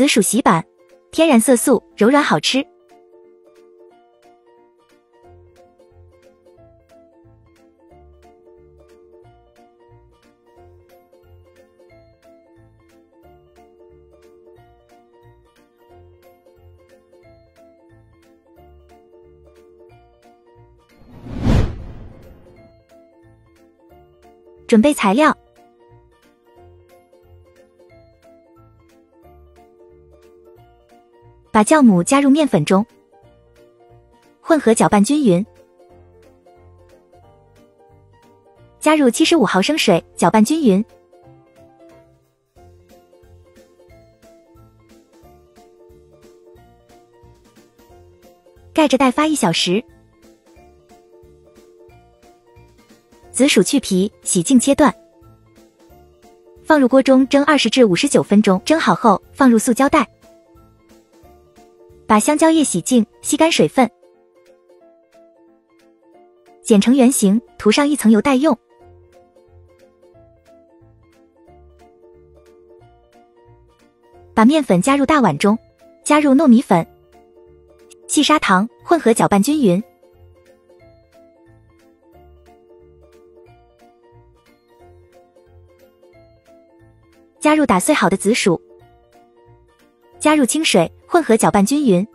紫薯洗板，天然色素，柔软好吃。准备材料：把酵母加入面粉中，混合搅拌均匀，加入七十五毫升水，搅拌均匀，盖着待发一小时。紫薯去皮，洗净切断，放入锅中蒸二十至五十九分钟。蒸好后，放入塑胶袋，把香蕉叶洗净，吸干水分，剪成圆形，涂上一层油待用。把面粉加入大碗中，加入糯米粉、细砂糖，混合搅拌均匀。加入打碎好的紫薯，加入清水，混合搅拌均匀。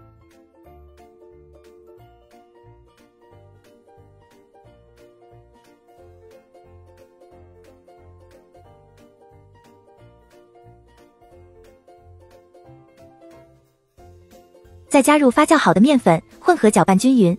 再加入发酵好的面粉，混合搅拌均匀。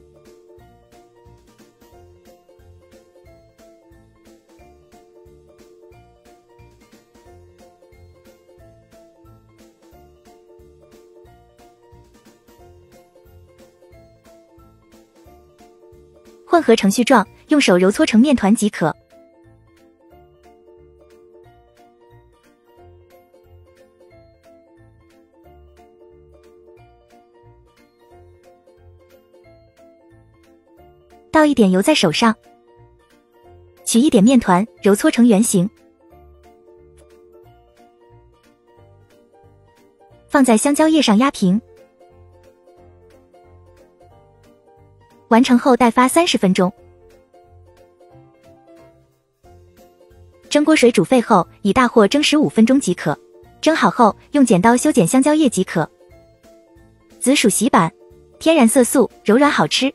混合成絮状，用手揉搓成面团即可。倒一点油在手上，取一点面团，揉搓成圆形，放在香蕉叶上压平。完成后待发三十分钟，蒸锅水煮沸后，以大火蒸十五分钟即可。蒸好后，用剪刀修剪香蕉叶即可。紫薯洗板，天然色素，柔软好吃。